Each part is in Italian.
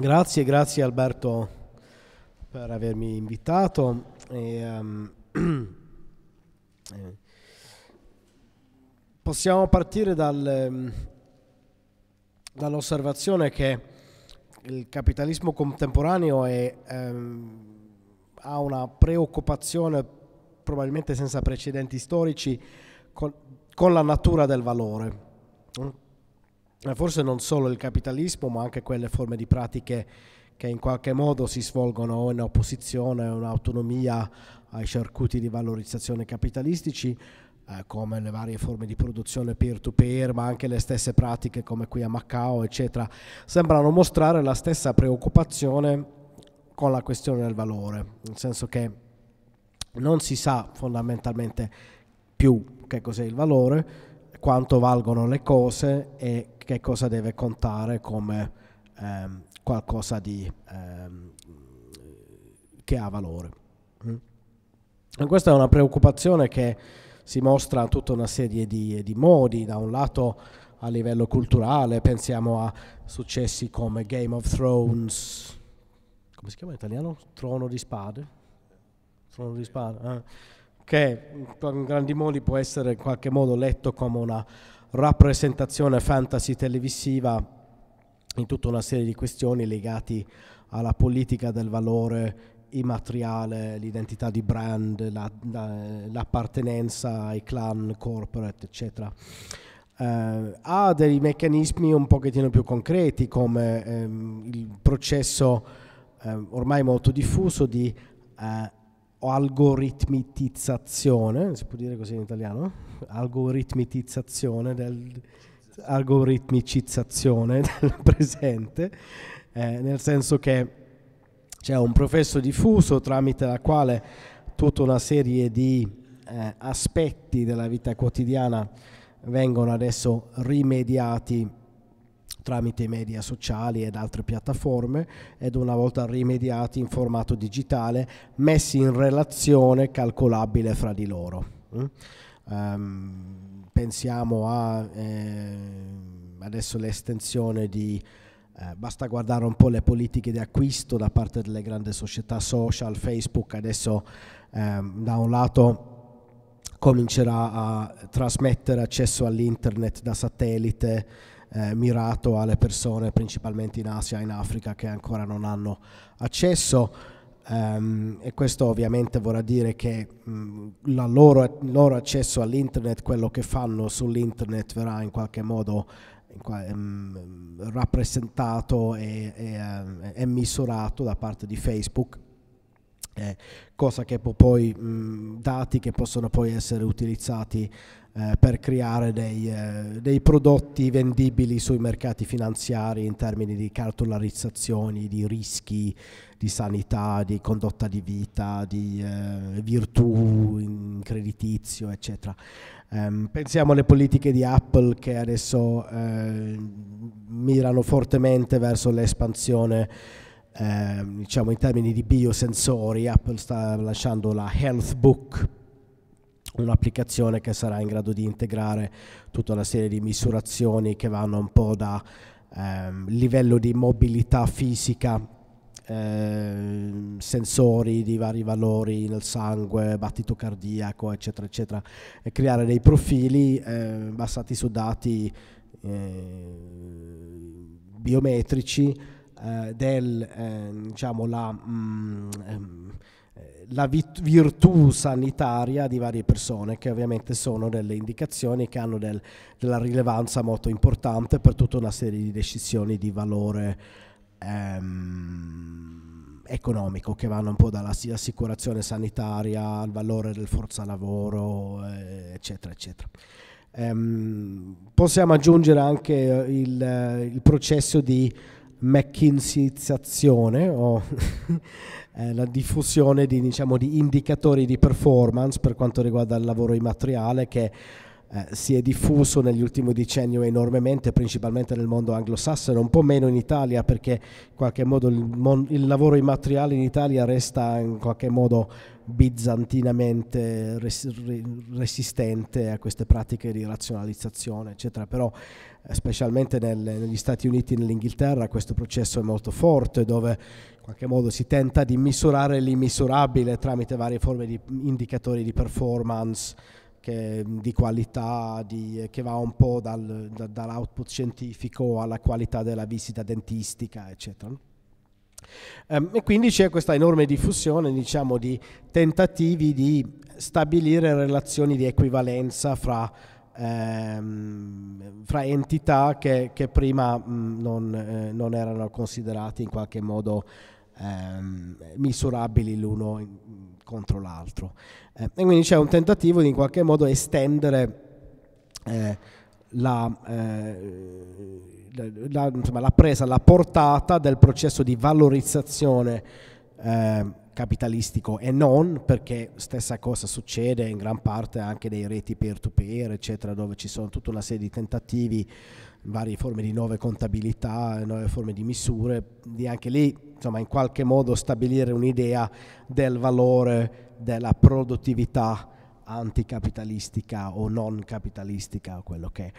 Grazie, grazie Alberto per avermi invitato. E, um, possiamo partire dal, ehm, dall'osservazione che il capitalismo contemporaneo è, um, ha una preoccupazione probabilmente senza precedenti storici con, con la natura del valore forse non solo il capitalismo, ma anche quelle forme di pratiche che in qualche modo si svolgono in opposizione o in autonomia ai circuiti di valorizzazione capitalistici, eh, come le varie forme di produzione peer-to-peer, ma anche le stesse pratiche come qui a Macao, eccetera, sembrano mostrare la stessa preoccupazione con la questione del valore, nel senso che non si sa fondamentalmente più che cos'è il valore, quanto valgono le cose e che cosa deve contare come ehm, qualcosa di, ehm, che ha valore. Mm? Questa è una preoccupazione che si mostra in tutta una serie di, di modi, da un lato a livello culturale, pensiamo a successi come Game of Thrones, come si chiama in italiano? Trono di spade? Trono di spade, eh? Che in grandi modi può essere in qualche modo letto come una rappresentazione fantasy televisiva in tutta una serie di questioni legati alla politica del valore immateriale, l'identità di brand, la, la, l'appartenenza ai clan corporate, eccetera. Uh, ha dei meccanismi un pochettino più concreti come um, il processo um, ormai molto diffuso di uh, algoritmitizzazione, si può dire così in italiano? Algoritmitizzazione del, algoritmicizzazione del presente, eh, nel senso che c'è un processo diffuso tramite la quale tutta una serie di eh, aspetti della vita quotidiana vengono adesso rimediati tramite i media sociali ed altre piattaforme ed una volta rimediati in formato digitale messi in relazione calcolabile fra di loro. Um, pensiamo a eh, adesso l'estensione di eh, basta guardare un po' le politiche di acquisto da parte delle grandi società social, Facebook adesso ehm, da un lato comincerà a trasmettere accesso all'internet da satellite eh, mirato alle persone principalmente in Asia e in Africa che ancora non hanno accesso. Um, e questo ovviamente vorrà dire che um, loro, il loro accesso all'internet, quello che fanno sull'internet verrà in qualche modo in qua, um, rappresentato e, e, uh, e, misurato da parte di Facebook, eh, cosa che poi, dati che possono poi essere utilizzati eh, per creare dei, eh, dei, prodotti vendibili sui mercati finanziari in termini di cartolarizzazioni, di rischi, di sanità, di condotta di vita, di eh, virtù in creditizio, eccetera. Um, pensiamo alle politiche di Apple che adesso eh, mirano fortemente verso l'espansione eh, diciamo in termini di biosensori. Apple sta lasciando la Health Book un'applicazione che sarà in grado di integrare tutta una serie di misurazioni che vanno un po' da ehm, livello di mobilità fisica, eh, sensori di vari valori nel sangue, battito cardiaco, eccetera, eccetera, e creare dei profili eh, basati su dati eh, biometrici eh, del, eh, diciamo, la, mm, ehm, la virtù sanitaria di varie persone, che ovviamente sono delle indicazioni che hanno del, della rilevanza molto importante per tutta una serie di decisioni di valore ehm, economico, che vanno un po' dall'assicurazione sanitaria al valore del forza lavoro, eh, eccetera, eccetera. Ehm, possiamo aggiungere anche il, il processo di McKinseyizzazione o eh, la diffusione di, diciamo, di, indicatori di performance per quanto riguarda il lavoro immateriale che eh, si è diffuso negli ultimi decenni enormemente, principalmente nel mondo anglosassone, un po' meno in Italia perché in qualche modo il, il lavoro immateriale in Italia resta in qualche modo bizantinamente res- resistente a queste pratiche di razionalizzazione, eccetera. Però eh, specialmente nel, negli Stati Uniti e nell'Inghilterra questo processo è molto forte dove in qualche modo si tenta di misurare l'immisurabile tramite varie forme di indicatori di performance che, di qualità di, che va un po' dal, da, dall'output scientifico alla qualità della visita dentistica eccetera e quindi c'è questa enorme diffusione diciamo di tentativi di stabilire relazioni di equivalenza fra ehm, fra entità che, che prima mh, non, eh, non, erano considerati in qualche modo ehm, misurabili l'uno contro l'altro. Eh, e quindi c'è un tentativo di in qualche modo estendere eh, la, eh, la, insomma, la, presa, la portata del processo di valorizzazione eh, capitalistico e non, perché stessa cosa succede in gran parte anche nei reti peer-to-peer, eccetera, dove ci sono tutta una serie di tentativi, varie forme di nuove contabilità, nuove forme di misure, di anche lì, insomma, in qualche modo stabilire un'idea del valore della produttività anticapitalistica o non capitalistica o quello che è.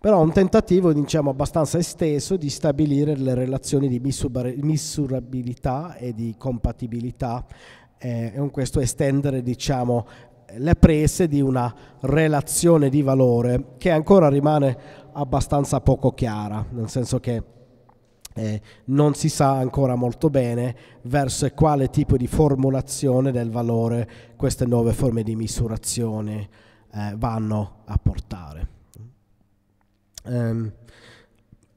Però un tentativo diciamo, abbastanza esteso di stabilire le relazioni di misurabilità e di compatibilità eh, e con questo estendere diciamo, le prese di una relazione di valore che ancora rimane abbastanza poco chiara, nel senso che eh, non si sa ancora molto bene verso quale tipo di formulazione del valore queste nuove forme di misurazione eh, vanno a portare. Um,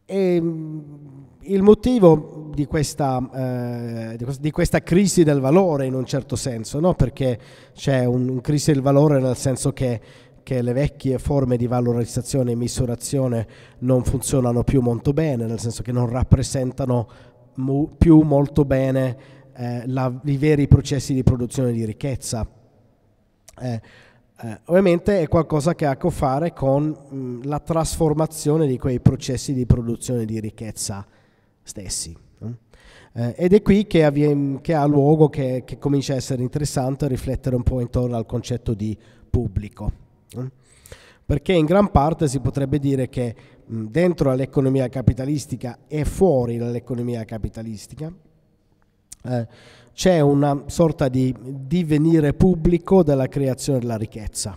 il motivo di questa, eh, di questa, crisi del valore in un certo senso, no? perché c'è un, un crisi del valore nel senso che che le vecchie forme di valorizzazione e misurazione non funzionano più molto bene, nel senso che non rappresentano mu- più molto bene eh, la, i veri processi di produzione di ricchezza. Eh, eh, ovviamente è qualcosa che ha a che fare con mh, la trasformazione di quei processi di produzione di ricchezza stessi. Eh, ed è qui che, avvien- che ha luogo, che, che comincia a essere interessante riflettere un po' intorno al concetto di pubblico. Perché in gran parte si potrebbe dire che dentro all'economia capitalistica e fuori dall'economia capitalistica eh, c'è una sorta di divenire pubblico della creazione della ricchezza,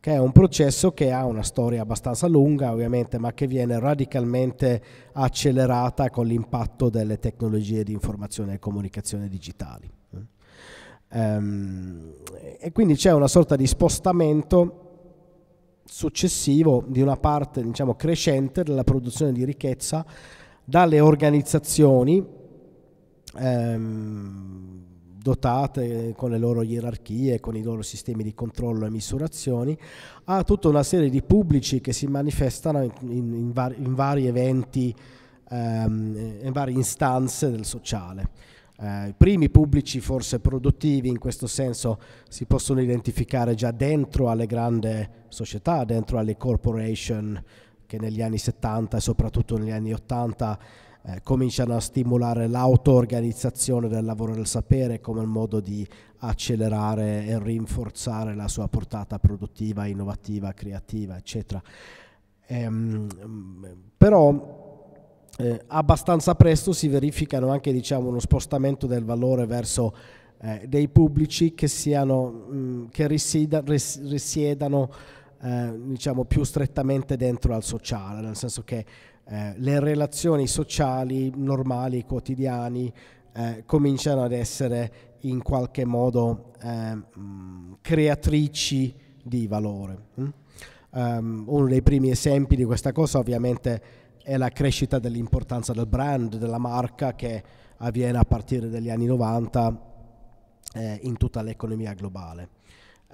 che è un processo che ha una storia abbastanza lunga ovviamente, ma che viene radicalmente accelerata con l'impatto delle tecnologie di informazione e comunicazione digitali. Um, e quindi c'è una sorta di spostamento successivo di una parte diciamo, crescente della produzione di ricchezza dalle organizzazioni ehm, dotate con le loro gerarchie, con i loro sistemi di controllo e misurazioni, a tutta una serie di pubblici che si manifestano in, in, vari, in vari, eventi, ehm, in varie istanze del sociale. Eh, I primi pubblici forse produttivi in questo senso si possono identificare già dentro alle grandi società, dentro alle corporation che negli anni 70 e soprattutto negli anni 80 eh, cominciano a stimolare l'auto-organizzazione del lavoro del sapere come modo di accelerare e rinforzare la sua portata produttiva, innovativa, creativa, eccetera. Ehm, però eh, abbastanza presto si verificano anche diciamo, uno spostamento del valore verso eh, dei pubblici che, siano, mh, che risieda, ris, risiedano eh, diciamo, più strettamente dentro al sociale, nel senso che eh, le relazioni sociali normali, quotidiani, eh, cominciano ad essere in qualche modo eh, mh, creatrici di valore. Um, uno dei primi esempi di questa cosa ovviamente è la crescita dell'importanza del brand, della marca che avviene a partire dagli anni 90 eh, in tutta l'economia globale.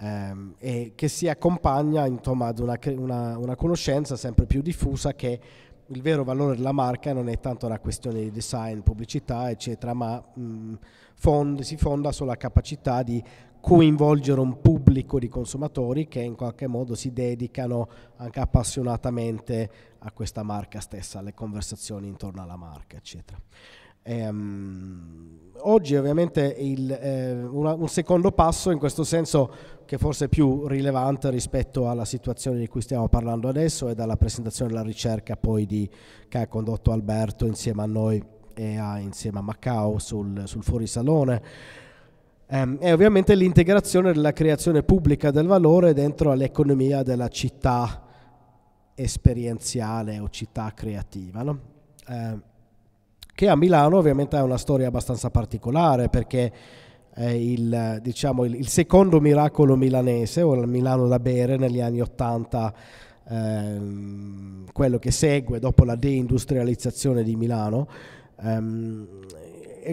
Ehm, e che si accompagna insomma, ad una, una, una, conoscenza sempre più diffusa che il vero valore della marca non è tanto una questione di design, pubblicità, eccetera, ma mh, fond, si fonda sulla capacità di coinvolgere un pubblico di consumatori che in qualche modo si dedicano anche appassionatamente a questa marca stessa, alle conversazioni intorno alla marca, eccetera. Ehm, oggi ovviamente il, eh, una, un secondo passo in questo senso che forse è più rilevante rispetto alla situazione di cui stiamo parlando adesso è dalla presentazione della ricerca poi di, che ha condotto Alberto insieme a noi e a, insieme a Macao sul, sul fuorisalone ehm, è ovviamente l'integrazione della creazione pubblica del valore dentro l'economia della città esperienziale o città creativa. No? Eh, che a Milano ovviamente ha una storia abbastanza particolare perché è il, diciamo, il, il secondo miracolo milanese, o il Milano da bere negli anni Ottanta, ehm, quello che segue dopo la deindustrializzazione di Milano, ehm,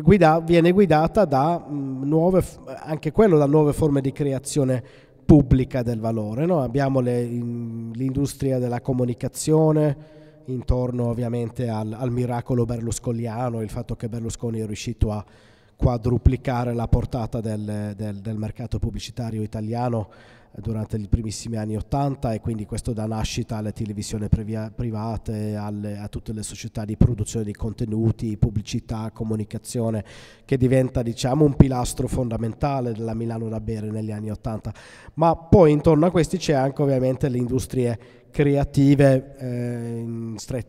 guida, viene guidata da mh, nuove, anche quello da nuove forme di creazione pubblica del valore. No? Abbiamo le, in, l'industria della comunicazione, intorno ovviamente al, al, miracolo berlusconiano, il fatto che Berlusconi è riuscito a quadruplicare la portata del, del, del mercato pubblicitario italiano durante i primissimi anni Ottanta e quindi questo dà nascita alle televisioni private, alle, a tutte le società di produzione di contenuti, pubblicità, comunicazione, che diventa diciamo un pilastro fondamentale della Milano da bere negli anni Ottanta. Ma poi intorno a questi c'è anche ovviamente le industrie creative, eh, stret,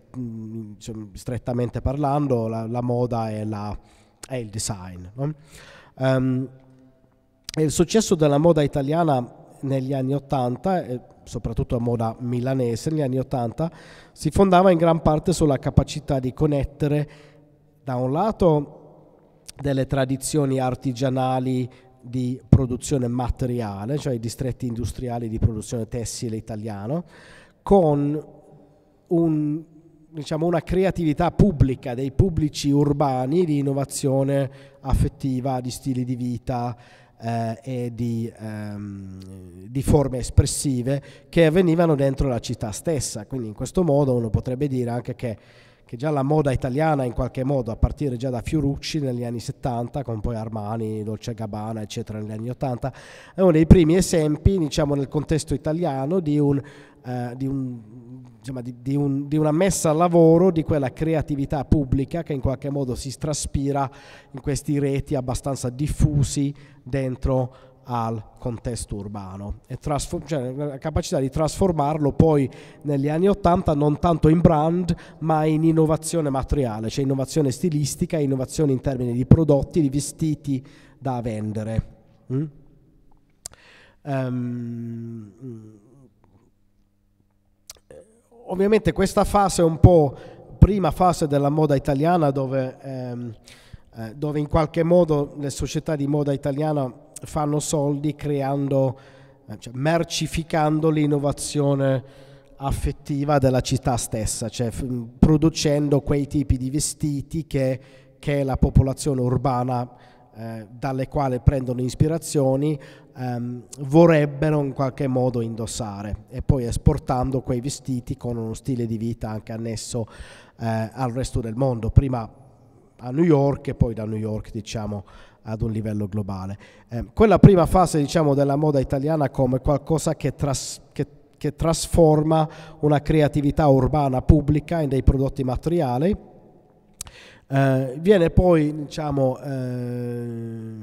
strettamente parlando, la, la moda e, la, e, il design. No? Um, il successo della moda italiana negli anni Ottanta, e soprattutto a moda milanese negli anni Ottanta, si fondava in gran parte sulla capacità di connettere da un lato delle tradizioni artigianali di produzione materiale, cioè i distretti industriali di produzione tessile italiano, con un, diciamo, una creatività pubblica dei pubblici urbani di innovazione affettiva, di stili di vita, eh, e di, ehm, di, forme espressive che avvenivano dentro la città stessa. Quindi in questo modo uno potrebbe dire anche che, che, già la moda italiana in qualche modo, a partire già da Fiorucci negli anni 70, con poi Armani, Dolce Gabbana, eccetera, negli anni 80, è uno dei primi esempi, diciamo, nel contesto italiano di un, eh, di un insomma, di, di, un, di, una messa al lavoro di quella creatività pubblica che in qualche modo si traspira in questi reti abbastanza diffusi dentro al contesto urbano e cioè, la capacità di trasformarlo poi negli anni Ottanta non tanto in brand ma in innovazione materiale, cioè innovazione stilistica, innovazione in termini di prodotti, di vestiti da vendere. Mm? Um, ovviamente questa fase è un po' prima fase della moda italiana dove, ehm, eh, dove in qualche modo le società di moda italiana fanno soldi creando, eh, cioè mercificando l'innovazione affettiva della città stessa, cioè f- producendo quei tipi di vestiti che, che la popolazione urbana eh, dalle quali prendono ispirazioni ehm, vorrebbero in qualche modo indossare e poi esportando quei vestiti con uno stile di vita anche annesso eh, al resto del mondo, prima a New York e poi da New York diciamo ad un livello globale. Eh, quella prima fase diciamo della moda italiana come qualcosa che, tras- che, che trasforma una creatività urbana pubblica in dei prodotti materiali eh, viene poi diciamo, eh,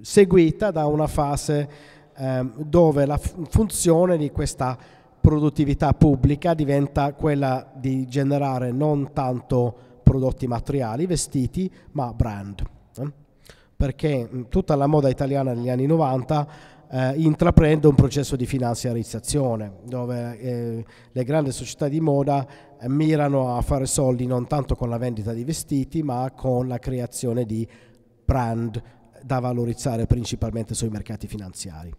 seguita da una fase eh, dove la funzione di questa produttività pubblica diventa quella di generare non tanto prodotti materiali, vestiti, ma brand. Perché tutta la moda italiana negli anni 90 eh, intraprende un processo di finanziarizzazione dove eh, le grandi società di moda eh, mirano a fare soldi non tanto con la vendita di vestiti ma con la creazione di brand da valorizzare principalmente sui mercati finanziari.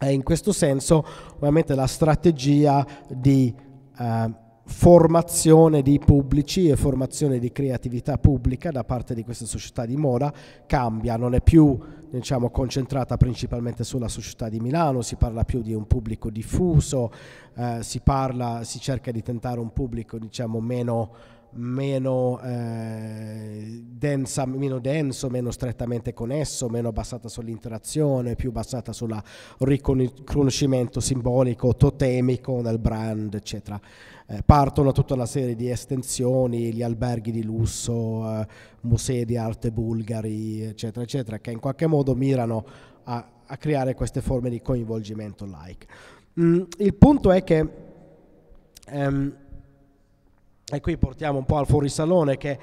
E in questo senso ovviamente la strategia di eh, formazione di pubblici e formazione di creatività pubblica da parte di queste società di moda cambia, non è più diciamo, concentrata principalmente sulla società di Milano, si parla più di un pubblico diffuso, eh, si, parla, si cerca di tentare un pubblico diciamo, meno, meno eh, densa, meno denso, meno strettamente connesso, meno basata sull'interazione, più basata sul riconoscimento simbolico, totemico del brand, eccetera. Eh, partono tutta una serie di estensioni, gli alberghi di lusso, eh, musei di arte bulgari, eccetera, eccetera, che in qualche modo mirano a, a creare queste forme di coinvolgimento like. Mm, il punto è che, um, e qui portiamo un po' al fuorisalone, che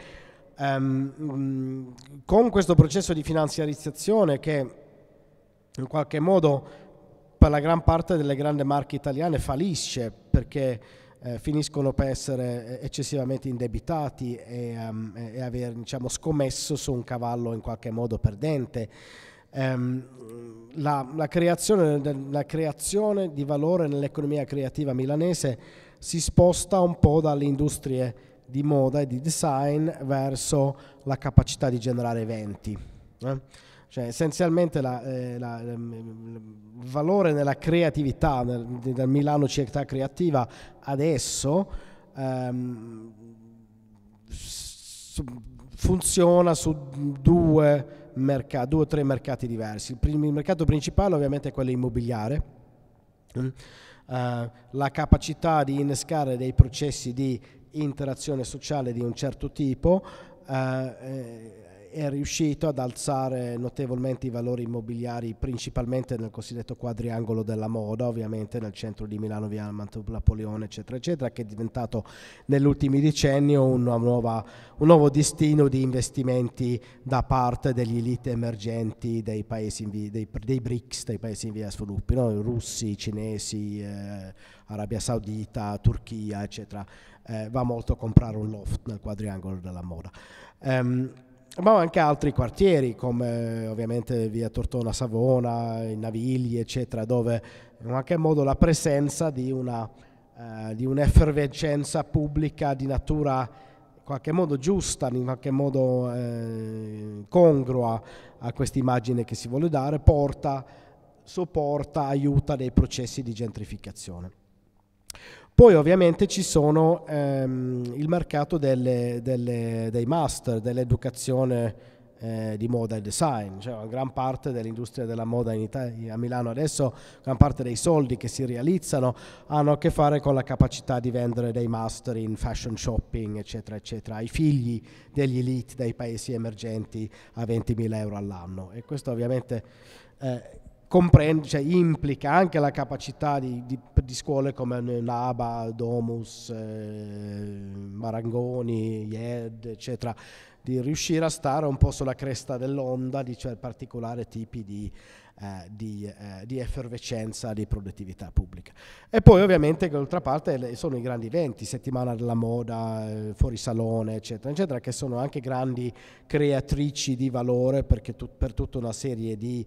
um, con questo processo di finanziarizzazione che in qualche modo per la gran parte delle grandi marche italiane fallisce perché eh, finiscono per essere eccessivamente indebitati e, um, e aver diciamo, scommesso su un cavallo in qualche modo perdente. Um, la, la, creazione, la, creazione, di valore nell'economia creativa milanese si sposta un po' dalle industrie di moda e di design verso la capacità di generare eventi. Eh? Cioè, essenzialmente la, eh, la, il valore nella creatività, nel, del Milano città creativa adesso ehm, funziona su due, mercati, due o tre mercati diversi. Il, prim- il, mercato principale ovviamente è quello immobiliare. Mm. Uh, la capacità di innescare dei processi di interazione sociale di un certo tipo uh, eh, è riuscito ad alzare notevolmente i valori immobiliari, principalmente nel cosiddetto quadriangolo della moda, ovviamente nel centro di Milano, via Napoleone, eccetera, eccetera, che è diventato negli ultimi decenni un nuovo destino di investimenti da parte degli elite emergenti dei paesi via, dei, dei, BRICS, dei paesi in via sviluppo, no? russi, cinesi, eh, Arabia Saudita, Turchia, eccetera. Eh, va molto a comprare un loft nel quadriangolo della moda. Um, ma anche altri quartieri come ovviamente via Tortona Savona, i Navigli eccetera dove in qualche modo la presenza di, una, eh, di un'effervescenza pubblica di natura in qualche modo giusta, in qualche modo eh, congrua a questa immagine che si vuole dare porta, sopporta, aiuta dei processi di gentrificazione. Poi ovviamente ci sono ehm, il mercato delle, delle, dei master, dell'educazione eh, di moda e design, cioè gran parte dell'industria della moda Italia, a Milano adesso, gran parte dei soldi che si realizzano hanno a che fare con la capacità di vendere dei master in fashion shopping, eccetera, eccetera, ai figli degli elite dei paesi emergenti a 20.000 euro all'anno. E questo ovviamente... Eh, comprende, cioè, implica anche la capacità di, di, di scuole come Naba, Domus, eh, Marangoni, IED, eccetera, di riuscire a stare un po' sulla cresta dell'onda di cioè, particolari tipi di, eh, di, eh, di, effervescenza di produttività pubblica. E poi ovviamente d'altra parte sono i grandi eventi, settimana della moda, eh, fuori salone, eccetera, eccetera, che sono anche grandi creatrici di valore perché tu, per tutta una serie di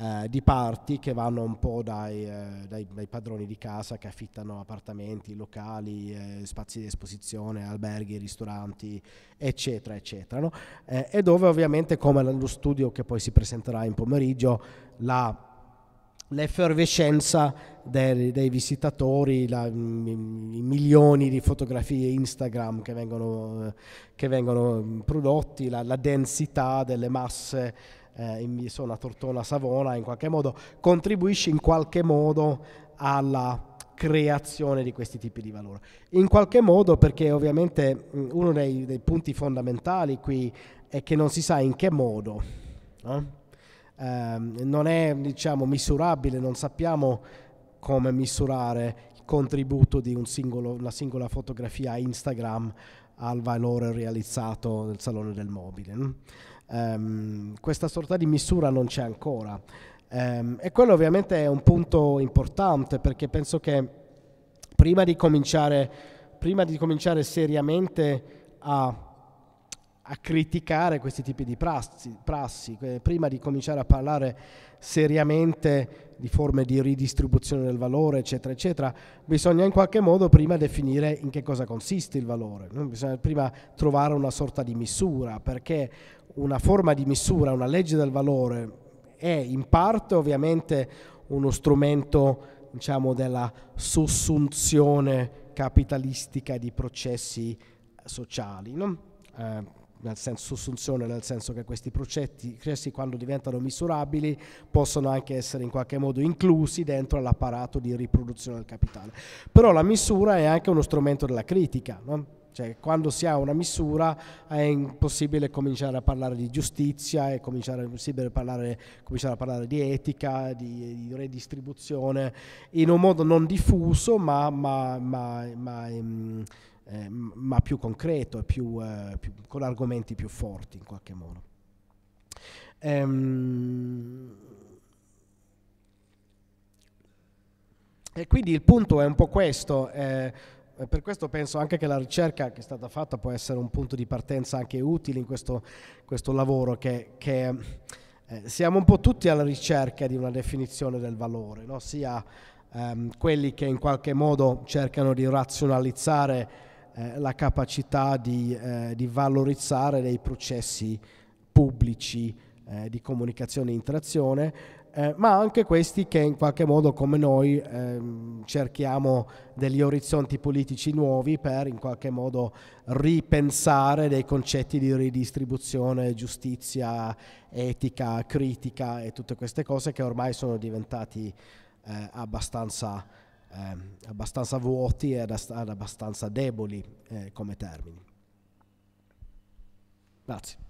eh, di parti che vanno un po' dai, eh, dai, dai, padroni di casa che affittano appartamenti, locali, eh, spazi di esposizione, alberghi, ristoranti, eccetera, eccetera. No? Eh, e dove ovviamente, come nello studio che poi si presenterà in pomeriggio, la l'effervescenza dei, dei visitatori, la, i milioni di fotografie Instagram che vengono, che vengono prodotti, la, la, densità delle masse eh, in zona Tortona Savona, in qualche modo contribuisce in qualche modo alla creazione di questi tipi di valore. In qualche modo perché ovviamente uno dei, dei punti fondamentali qui è che non si sa in che modo. Eh? Eh, non è diciamo, misurabile, non sappiamo come misurare il contributo di un singolo, una singola fotografia Instagram al valore realizzato nel salone del mobile. No? Um, questa sorta di misura non c'è ancora. Um, e quello ovviamente è un punto importante perché penso che prima di cominciare, prima di cominciare seriamente a a criticare questi tipi di prassi, prassi, prima di cominciare a parlare seriamente di forme di ridistribuzione del valore, eccetera, eccetera, bisogna in qualche modo prima definire in che cosa consiste il valore, bisogna prima trovare una sorta di misura, perché una forma di misura, una legge del valore è in parte ovviamente uno strumento diciamo, della sussunzione capitalistica di processi sociali. No? Eh, nel senso sussunzione, nel senso che questi processi, processi, quando diventano misurabili possono anche essere in qualche modo inclusi dentro l'apparato di riproduzione del capitale. Però la misura è anche uno strumento della critica, no? cioè quando si ha una misura è impossibile cominciare a parlare di giustizia, è impossibile parlare, cominciare a parlare di etica, di, di, redistribuzione, in un modo non diffuso ma, ma, ma, ma ehm, eh, ma più concreto e più, eh, più, con argomenti più forti in qualche modo. Ehm, e quindi il punto è un po' questo. Eh, per questo penso anche che la ricerca che è stata fatta può essere un punto di partenza anche utile in questo, questo lavoro, che, che eh, siamo un po' tutti alla ricerca di una definizione del valore, no? sia ehm, quelli che in qualche modo cercano di razionalizzare eh, la capacità di, eh, di, valorizzare dei processi pubblici eh, di comunicazione e interazione, eh, ma anche questi che in qualche modo come noi ehm, cerchiamo degli orizzonti politici nuovi per in qualche modo ripensare dei concetti di ridistribuzione, giustizia, etica, critica e tutte queste cose che ormai sono diventati eh, abbastanza eh, abbastanza vuoti ed abbastanza deboli eh, come termini. Grazie.